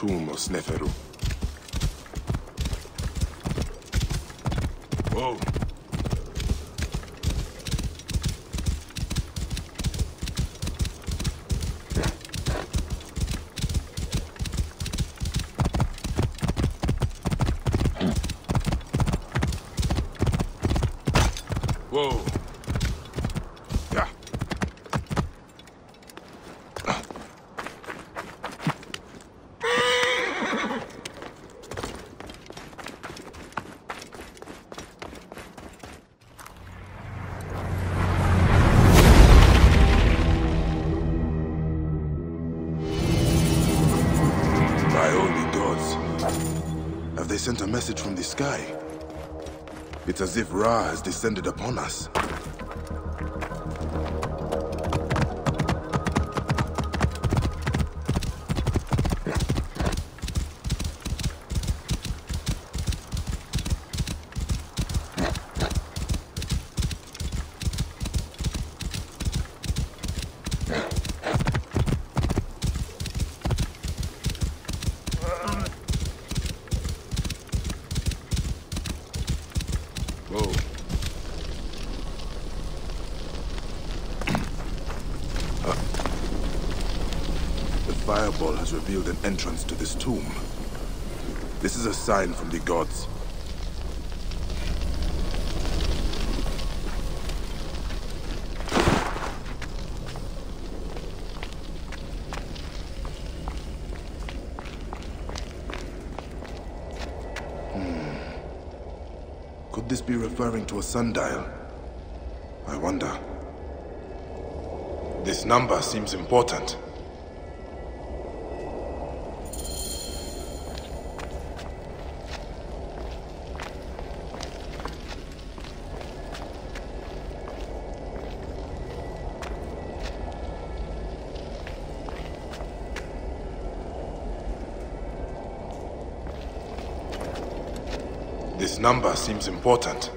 tomb of Sneferu. Whoa. Whoa. Message from the sky? It's as if Ra has descended upon us. Whoa. Uh, the fireball has revealed an entrance to this tomb. This is a sign from the gods. Could this be referring to a sundial? I wonder. This number seems important. Number seems important.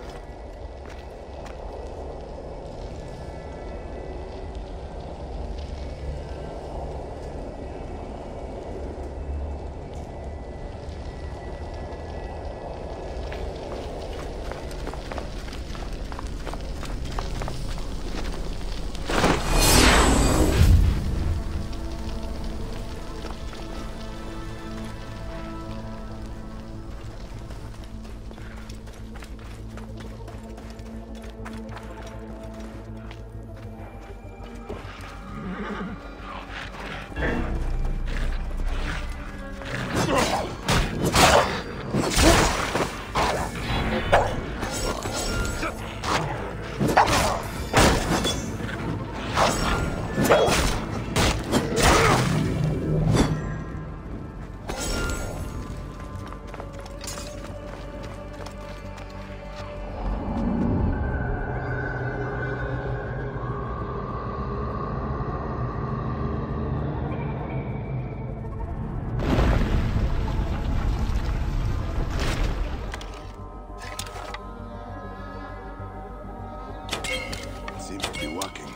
Be working.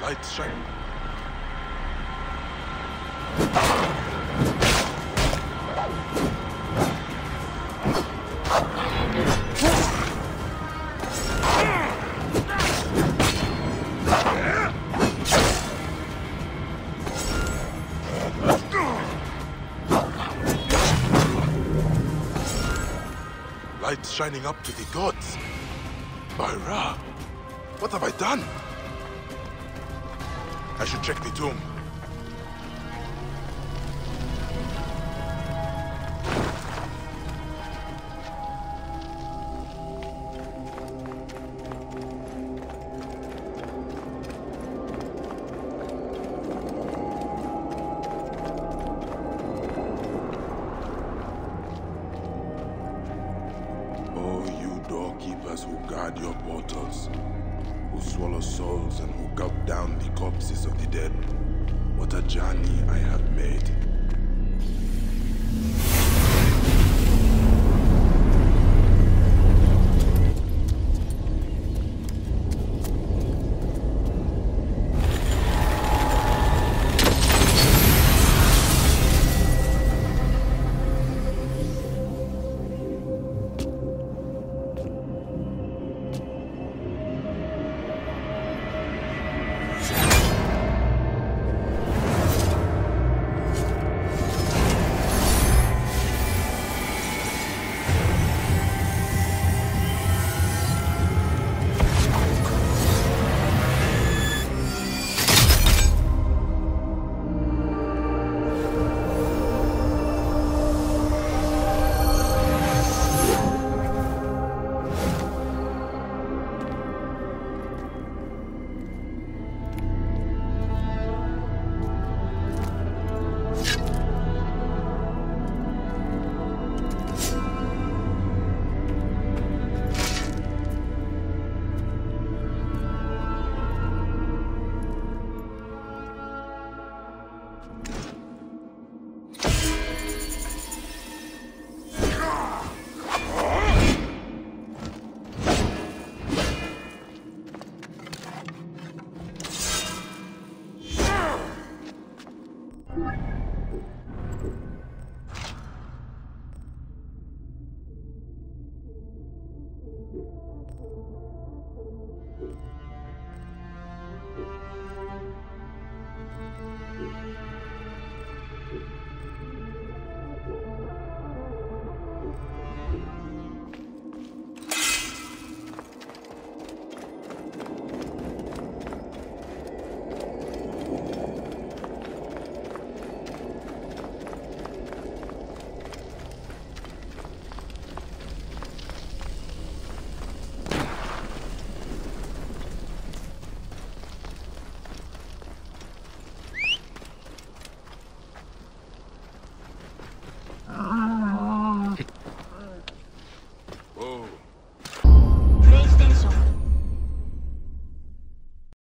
Lights shining. Shining up to the gods. By Ra, what have I done? I should check the tomb. color souls and who gulp down the corpses of the dead. What a journey I have made.